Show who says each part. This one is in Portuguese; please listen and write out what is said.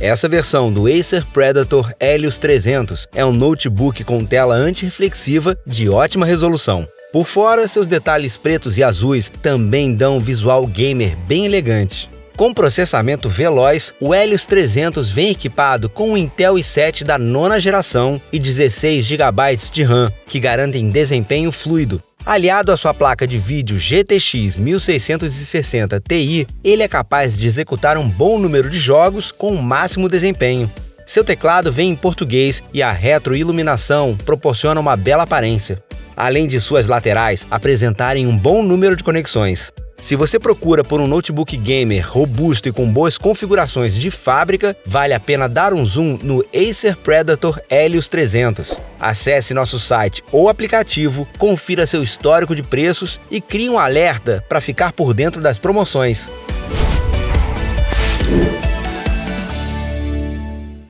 Speaker 1: Essa versão do Acer Predator Helios 300 é um notebook com tela antirreflexiva de ótima resolução. Por fora, seus detalhes pretos e azuis também dão um visual gamer bem elegante. Com processamento veloz, o Helios 300 vem equipado com o Intel i7 da nona geração e 16 GB de RAM, que garantem desempenho fluido. Aliado à sua placa de vídeo GTX 1660 Ti, ele é capaz de executar um bom número de jogos com o máximo desempenho. Seu teclado vem em português e a retroiluminação proporciona uma bela aparência, além de suas laterais apresentarem um bom número de conexões. Se você procura por um notebook gamer robusto e com boas configurações de fábrica, vale a pena dar um zoom no Acer Predator Helios 300. Acesse nosso site ou aplicativo, confira seu histórico de preços e crie um alerta para ficar por dentro das promoções.